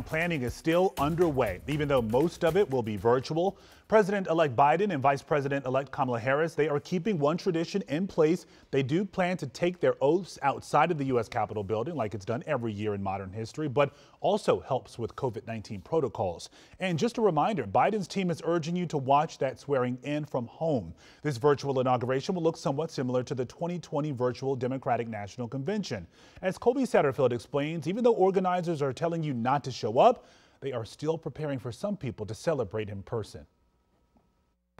Planning is still underway, even though most of it will be virtual. President-elect Biden and Vice President-elect Kamala Harris, they are keeping one tradition in place. They do plan to take their oaths outside of the U.S. Capitol building like it's done every year in modern history, but also helps with COVID-19 protocols. And just a reminder, Biden's team is urging you to watch that swearing in from home. This virtual inauguration will look somewhat similar to the 2020 virtual Democratic National Convention. As Kolbie Satterfield explains, even though organizers are telling you not to show up, they are still preparing for some people to celebrate in person.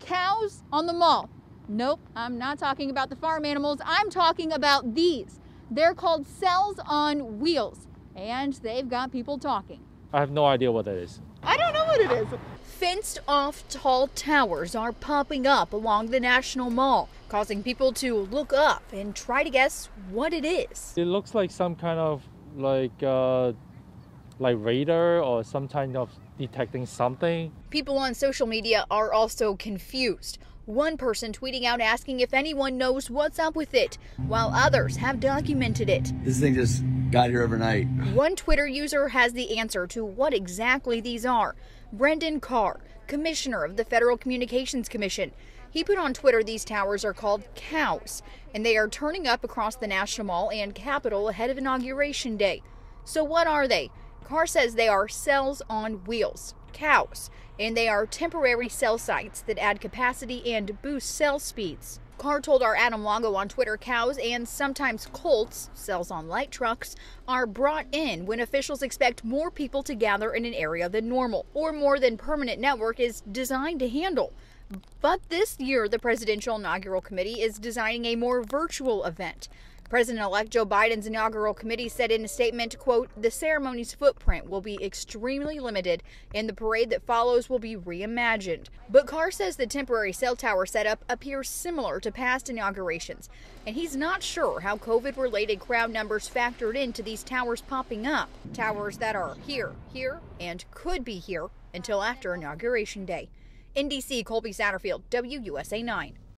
Cows on the mall. Nope, I'm not talking about the farm animals. I'm talking about these. They're called cells on wheels, and they've got people talking. I have no idea what that is. I don't know what it is. Fenced off tall towers are popping up along the National Mall, causing people to look up and try to guess what it is. It looks like some kind of like uh, like radar or some kind of detecting something. People on social media are also confused. One person tweeting out asking if anyone knows what's up with it, while others have documented it. This thing just got here overnight. One Twitter user has the answer to what exactly these are. Brendan Carr, commissioner of the Federal Communications Commission. He put on Twitter these towers are called cows, and they are turning up across the National Mall and Capitol ahead of Inauguration Day. So, what are they? Carr says they are cells on wheels, cows, and they are temporary cell sites that add capacity and boost cell speeds. Carr told our Adam Longo on Twitter cows and sometimes colts, cells on light trucks, are brought in when officials expect more people to gather in an area than normal or more than permanent network is designed to handle. But this year, the Presidential Inaugural Committee is designing a more virtual event. President-elect Joe Biden's inaugural committee said in a statement, quote, the ceremony's footprint will be extremely limited and the parade that follows will be reimagined. But Carr says the temporary cell tower setup appears similar to past inaugurations, and he's not sure how COVID-related crowd numbers factored into these towers popping up. Towers that are here, here, and could be here until after Inauguration Day. In D.C., Kolbie Satterfield, WUSA 9.